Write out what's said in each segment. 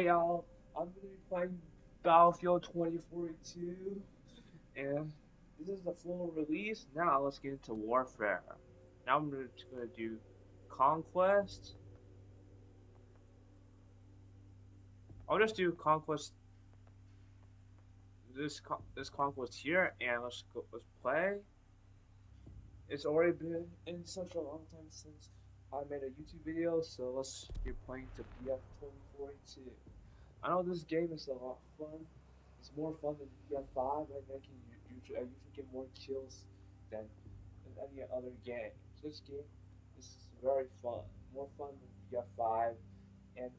Hey y'all, I'm gonna be playing Battlefield 2042, and this is the full release. Now let's get into Warfare. Now I'm just gonna do Conquest. I'll just do Conquest. This this Conquest here, and let's go. Let's play. It's already been in such a long time since I made a YouTube video, so let's get playing to BF2042. I know this game is a lot of fun. It's more fun than BF5. I think you, you, you usually get more kills than in any other game. This game is very fun. More fun than BF5 and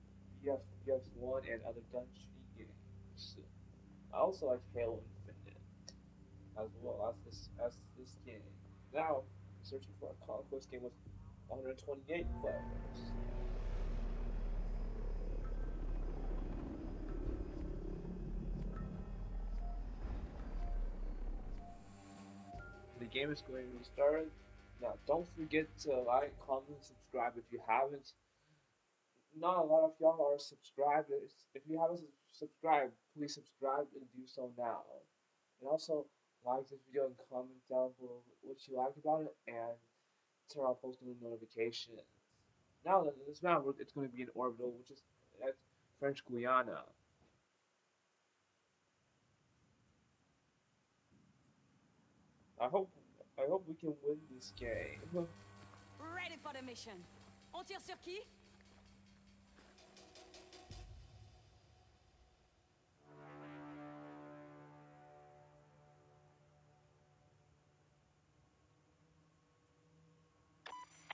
BF, BF1 and other dungeon games. I also like Halo Infinite as well as this as this game. Now, searching for a conquest game with 128 players. Game is going to be started. Now, don't forget to like, comment, subscribe if you haven't. Not a lot of y'all are subscribed. If you haven't subscribed, please subscribe and do so now. And also, like this video and comment down below what you like about it and turn on post notifications. Now that this map, it's going to be an orbital, which is at French Guiana. I hope I hope we can win this game. Ready for the mission. On tire sur qui?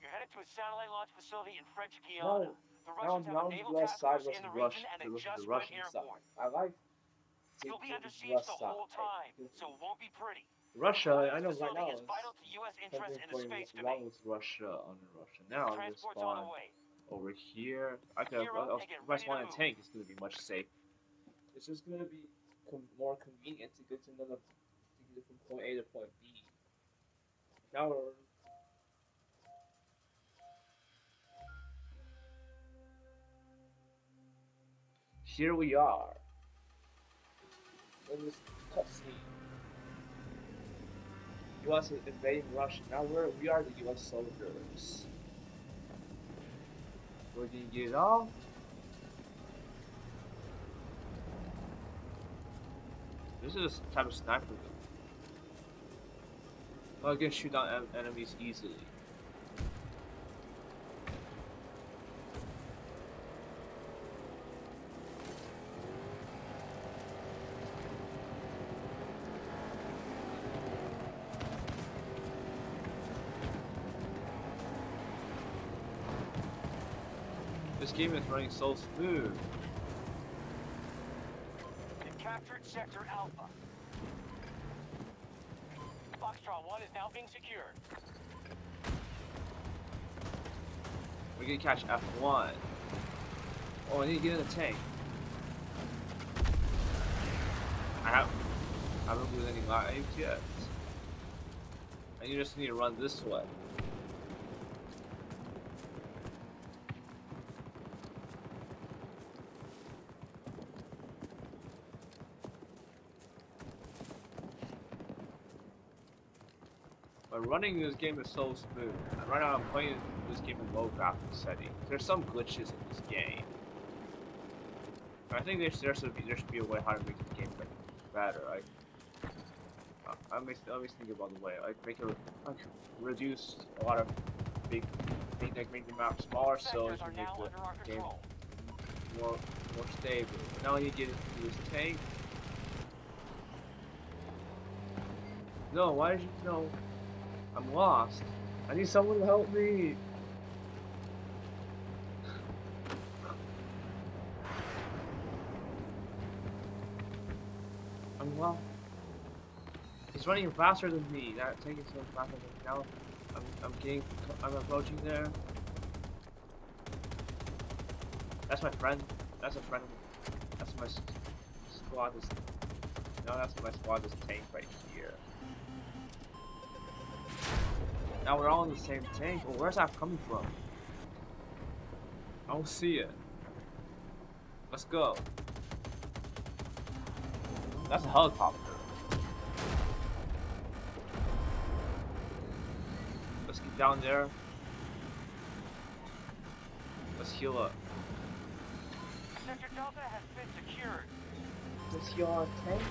You're headed to a satellite launch facility in French Guiana. No, the Russians now, have a naval US task side force in the versus region and the, they just the went Russian airborne. side. I like You'll be under siege US the side. whole time, so it won't be pretty. Russia, I know right now facility is is vital to U.S. interests in the space going domain. with Russia under Russia. Now I'm gonna spawn over here. I could Gear if I and get if I ready spawn a tank, it's gonna be much safer. It's just gonna be com more convenient to get to another to get from point A to point B. Now we're Here we are. In this cutscene. US invading Russia. Now we're we are the US soldiers. We're gonna get off. This is a type of sniper gun. I can shoot down enemies easily. Game is running so smooth. They've captured Sector Alpha. Foxtrot 1 is now being secured. We're gonna catch F1. Oh, I need to get in the tank. I have I haven't moved any lives yet. And you just need to run this way. But running this game is so smooth. And right now I'm playing this game in low graphics setting. There's some glitches in this game. I think there, there should be there should be a way how to make the game better. Like, uh, I make I always think about the way like make it like reduce a lot of big make like make the map smaller so you can make the game more more stable. Now when you get into this tank. No, why did you no? I'm lost. I need someone to help me. I'm lost. He's running faster than me. That tank is so faster than me. Now I'm, I'm getting, I'm approaching there. That's my friend. That's a friend. That's my squad. Is no, that's my squad. Is tank right here. Now we're all in the same tank. Well, where's that coming from? I don't see it. Let's go. That's a helicopter. Let's get down there. Let's heal up. Sector Delta has been secured. Let's heal our tank.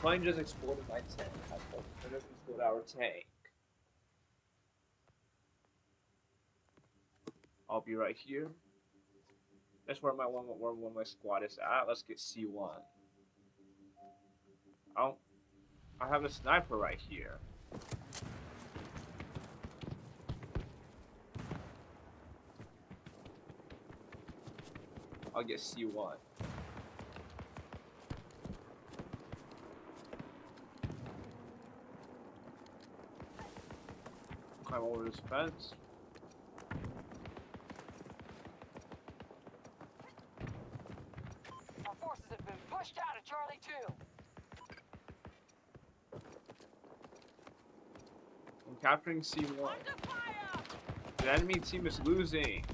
Plane just exploded my tank. I just exploded our tank. I'll be right here. That's where my one where, where my squad is at. Let's get C1. I don't I have a sniper right here. I'll get C1. Climb over this fence. Our forces have been pushed out of Charlie 2. I'm capturing C1. The enemy team is losing.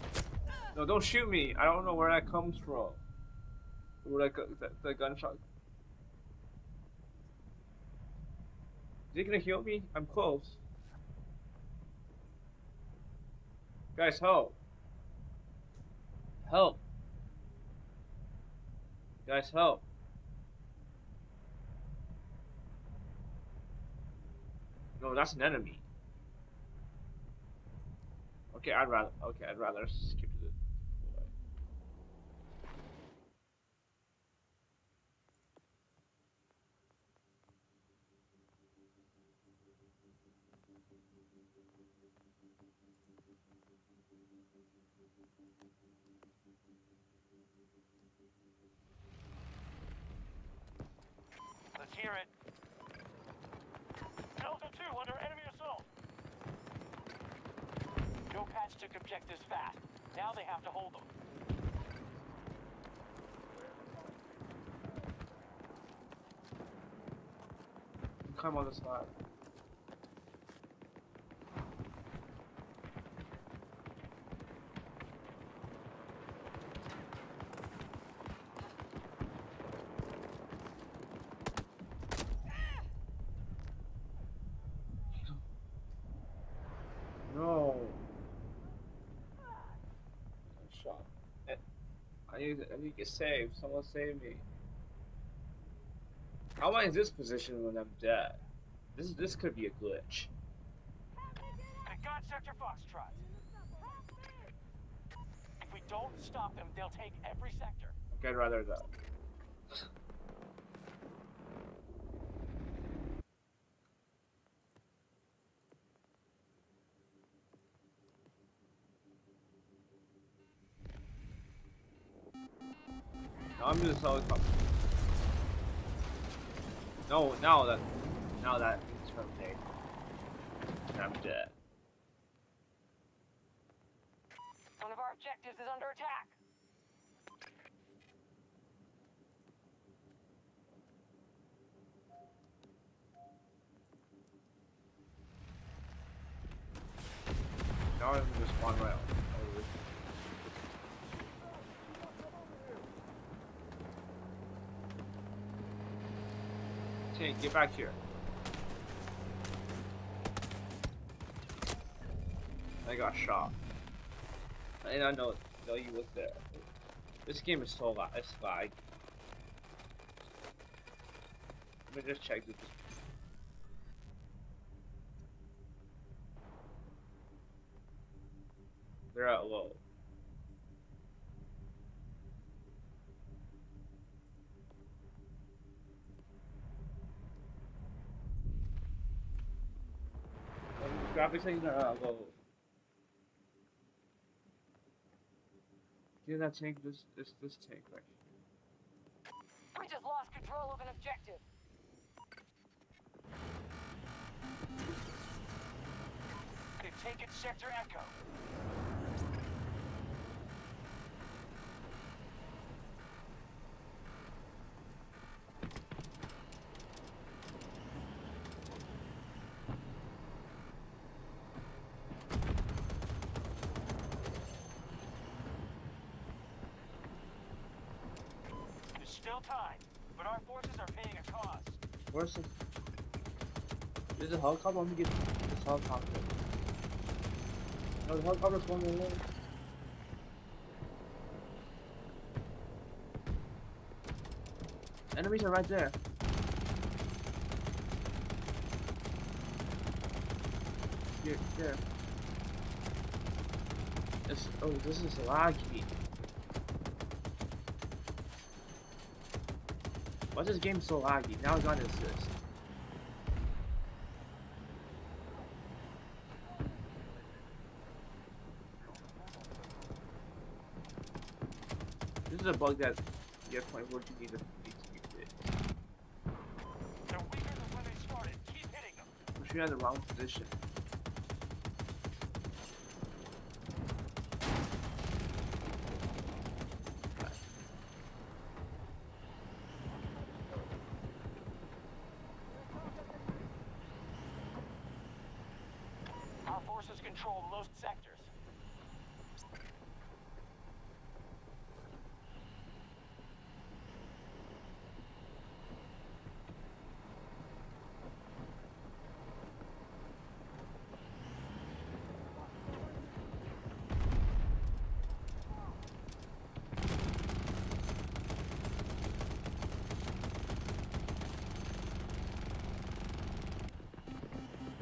No, don't shoot me. I don't know where that comes from. Where that, that, the gunshot. Is he gonna heal me? I'm close. Guys, help. Help. Guys, help. No, that's an enemy. Okay, I'd rather. Okay, I'd rather skip the. Let's hear it. Delta 2 under enemy assault. No patch took objectives fast. Now they have to hold them. Come on the side. No. I'm shot. Eh, I need, to get saved. Someone save me. How am I in this position when I'm dead? This this could be a glitch. Got Sector Foxtrot. If we don't stop them, they'll take every sector. Okay, I'd rather that. No, I'm helicopter. No, now that now that it's terminated. I'm dead. One of our objectives is under attack. Now I'm just one rail. Tank, get back here. I got shot. I don't know, know you was there. This game is so lag. It's lag. Let me just check this. They're at low. Um, Graphics are at low. Yeah, that tank, this, this, this tank right here. We just lost control of an objective. They've taken Sector Echo. Still time, but our forces are paying a cost. Where's the... There's a helicopter. Let me get this helicopter. No, the helicopter's going away. Enemies are right there. Here, here. It's, oh, this is laggy. Is this game so laggy? Now he's on assist. This is a bug that have where you need to be fixed. They're weaker than when they started. Keep hitting them. At the wrong position. Our forces control most sectors.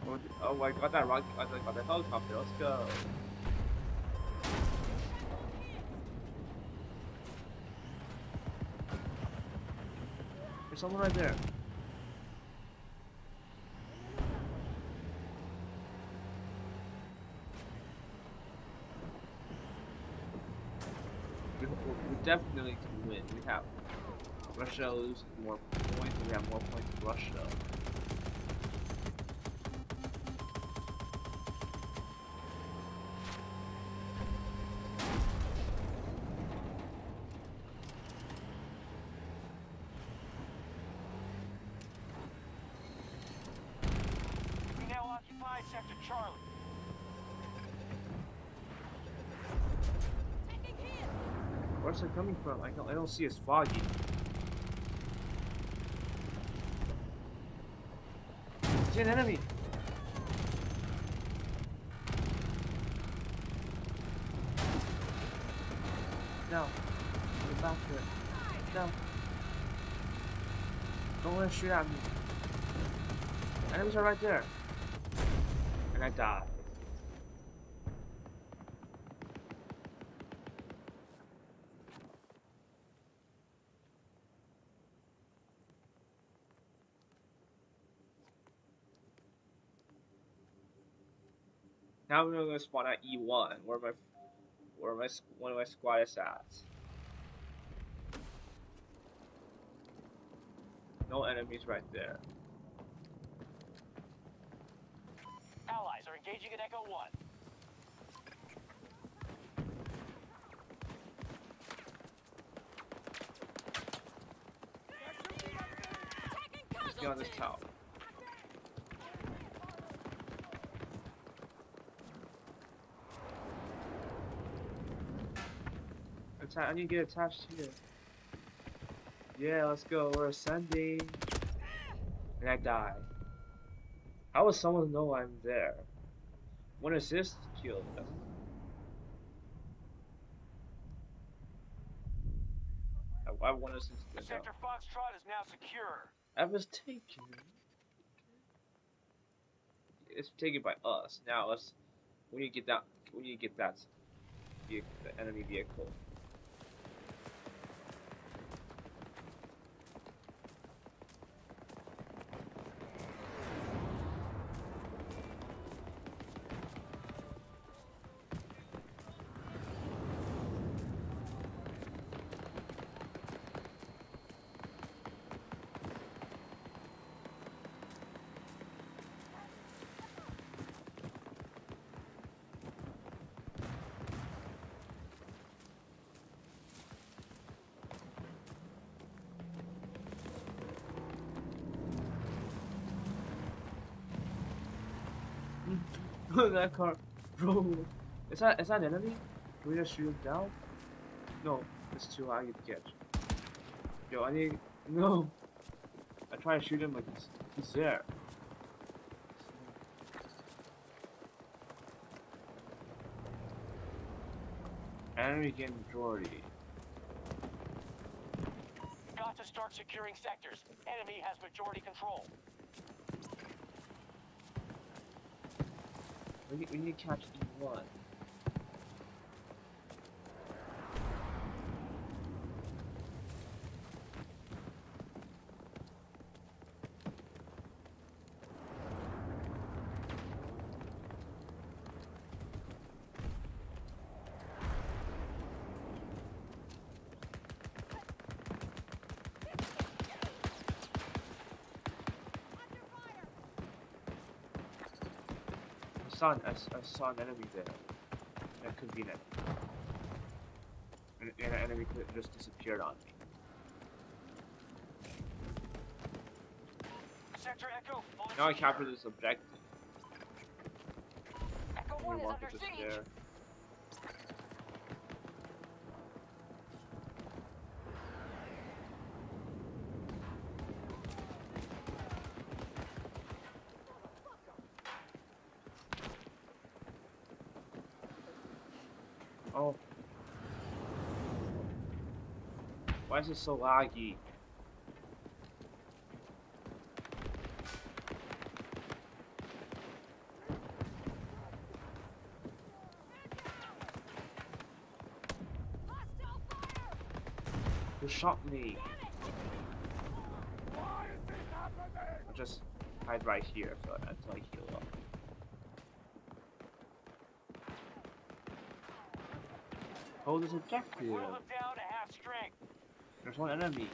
Oh, oh, I got that rock. I got the helicopter. Let's go. There's someone right there. We, we definitely can win. We have Russia loses more points. We have more points than Russia. From? I don't, I don't see it's foggy. See an enemy! No. Get back to it. No. Don't let it shoot at me. Enemies are right there. And I died. Now we're gonna spawn at E1, where my where my one of my squad is at. No enemies right there. Allies are engaging at Echo 1. Taking Let's get on this tower. Atta- I need to get attached here. Yeah, let's go. We're ascending. And I die. How would someone know I'm there? One assist killed us. I, I want assist. to. Sector Foxtrot is now secure. I was taken. It's taken by us. Now let's. We need to get that. We need to get that. Vehicle, the enemy vehicle. That car, bro. Is that is that an enemy? Can we just shoot him down? No, it's too high to catch. Yo, I need no. I try to shoot him like he's, he's there. Enemy gain majority. Got to start securing sectors. Enemy has majority control. We need, need to catch E1. Saw an, I, I saw an enemy there. That could be an enemy. And, and an enemy could have just disappeared on me. Sector Echo Now I captured this objective. Echo 1 is under siege. Oh. Why is it so laggy? Who shot me? I'll just hide right here so until I heal up. Hold this objective. Whittle them down to half strength. There's one enemy.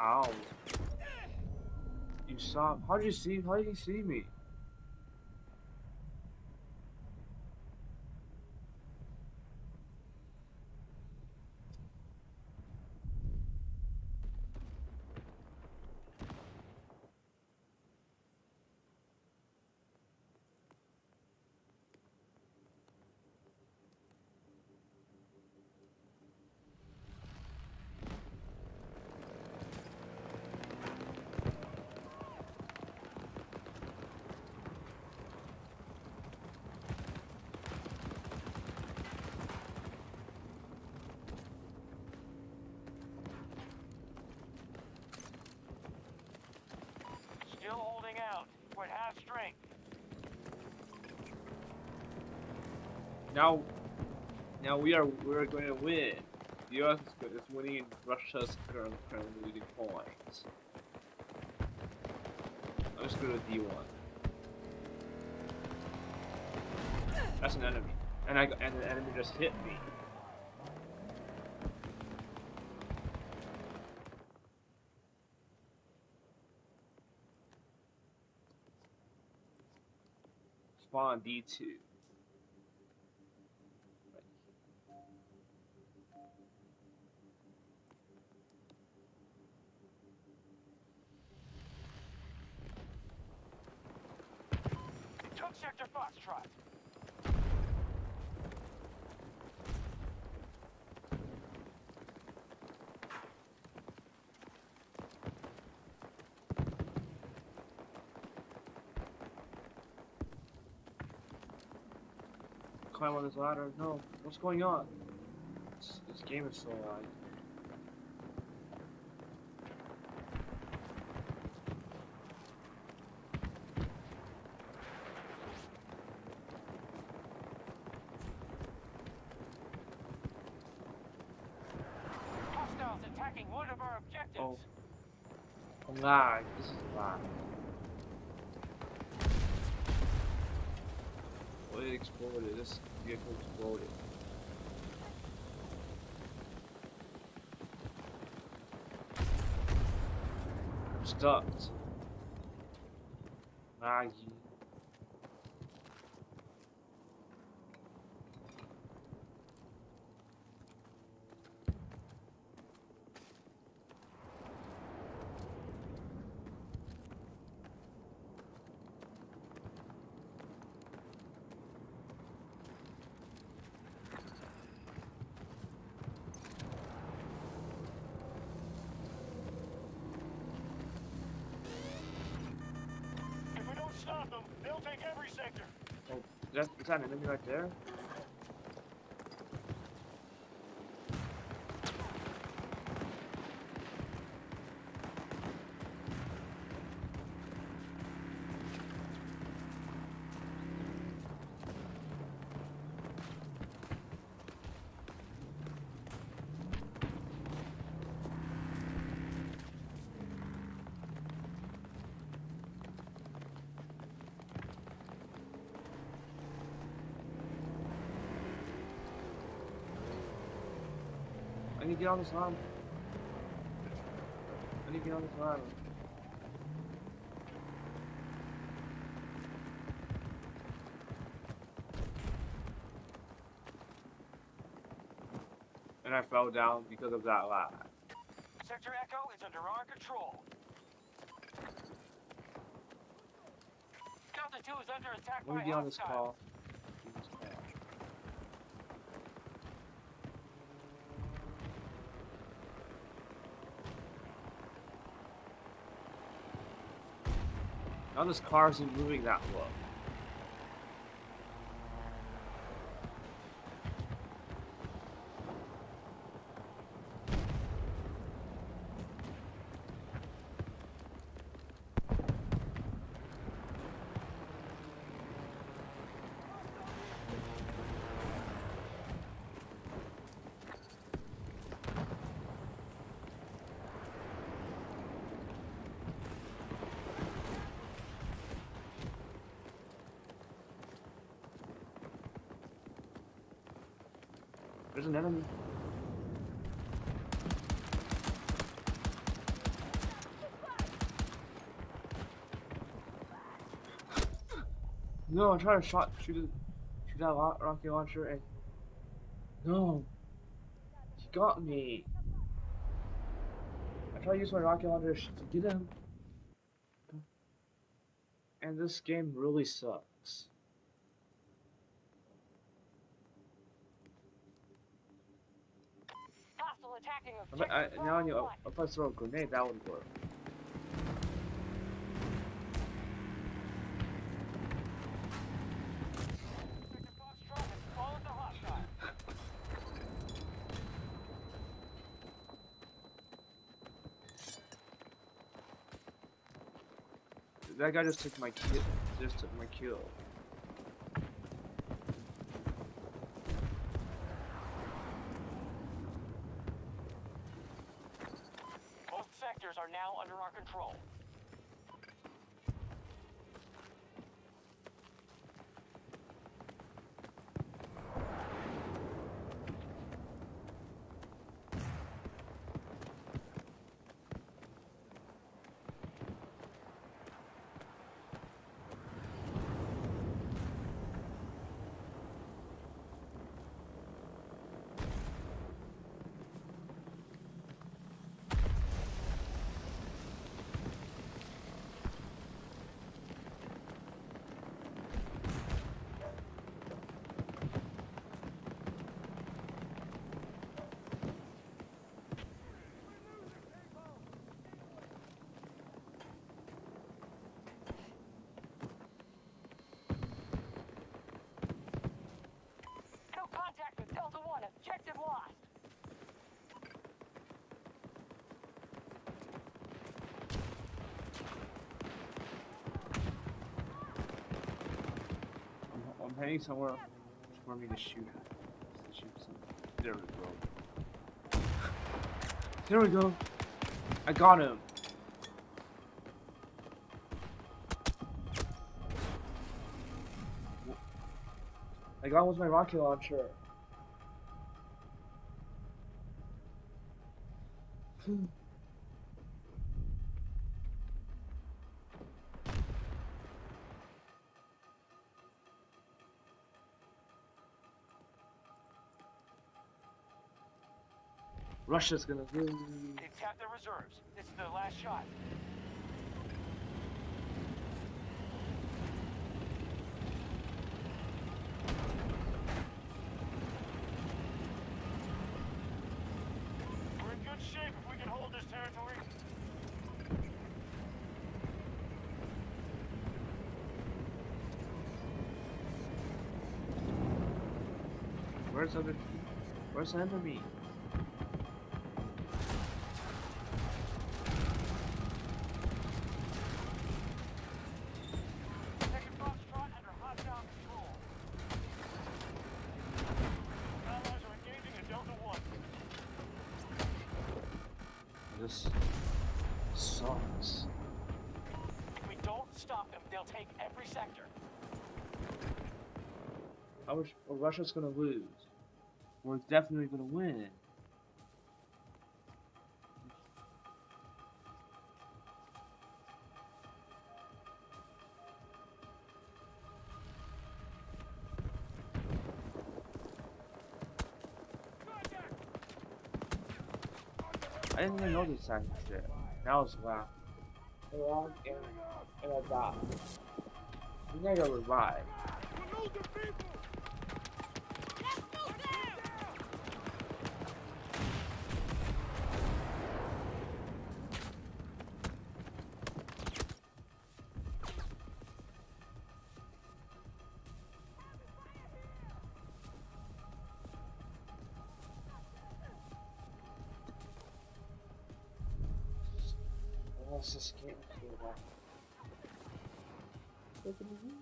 Ow. You saw how did you see how did you see me? Out. We're at half strength. Now now we are we're going to win. The US is, winning and Russia's currently leading points. I'm just go to D1. That's an enemy. And I and the enemy just hit me. Spawn D2. Climb on this ladder. No, what's going on? This, this game is so loud. Hostiles attacking one of our objectives. Oh. oh lag. This is lag. Well, it exploded. This vehicle exploded. I'm stuck. Laggy. Take every sector. Oh, That's, is that an enemy right there? On this island. I need to get on this island. And I fell down because of that lag. Sector Echo is under our control. Delta 2 is under attack Let by me get on this call. Get this call. Now this car isn't moving that low. There's an enemy. No, I'm trying to shot shoot shoot that rocket launcher and no, he got me. I tried to use my rocket launcher to get him, and this game really sucks. I, now I knew if I throw a grenade, that would work. That guy just took my kill. Just took my kill. Both sectors are now under our control. No contact with Delta 1. Objective lost. Heading somewhere for me to shoot. Shoot. There we go. There we go. I got him. I got him with my rocket launcher. Hmm. Russia's gonna win. They've tapped their reserves. This is their last shot. We're in good shape if we can hold this territory. Where's other? Where's enemy? Take every sector. I wish well, Russia's gonna lose. We're definitely gonna win. I didn't even know this second shit. Now it's loud. Long and, and I died. You gotta revive. Let's that. Look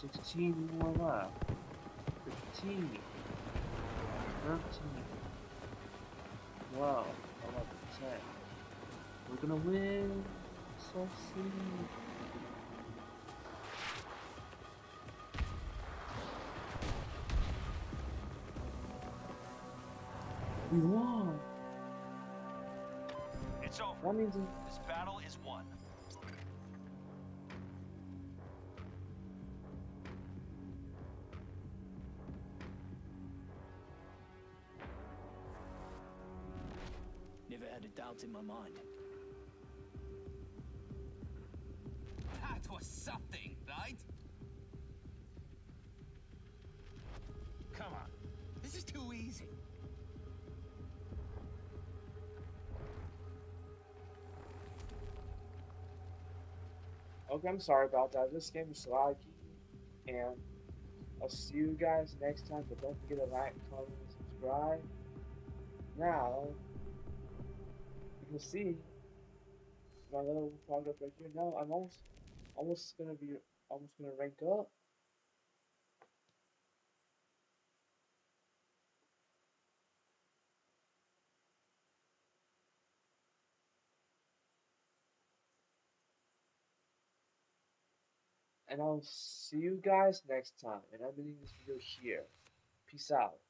16 more left. 15. 13. 12. 11. 10. We're gonna win. So soon. We won! It's over. That means this battle is won. Never had a doubt in my mind. That was something, right? Come on. This is too easy. Okay, I'm sorry about that. This game is laggy, and I'll see you guys next time. But don't forget to like, comment, and subscribe. Now, you see my little progress right here. Now I'm almost, almost gonna be, almost gonna rank up. And I'll see you guys next time. And I'm ending this video here. Peace out.